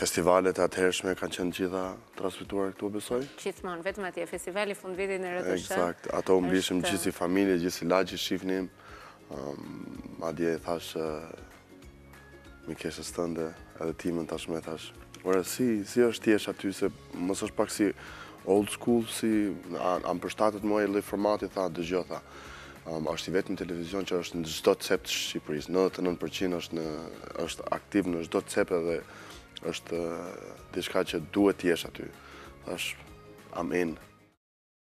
Festivalet e atëhershme kanë qenë t'gjitha transmetuar këtu, besoj? Gjithmonë, vetëm atje, festivali fund vitit në RTSH. Exact, ato u mblidhshim gjithë si familje, gjithë si lagji shifnim, madje i thashë mikeshës tënde, edhe timen tashme thashë, ore, si është t'jesh aty, se Mos është pak si old school, s'i a m'përshtatet mua ky formati, tha dëgjo, tha, është i vetmi televizion që është në çdo cep të Shqipërisë, 99% është, në, është aktiv në çdo cep edhe është diçka që duhet t'jesh aty. Thashë, amin.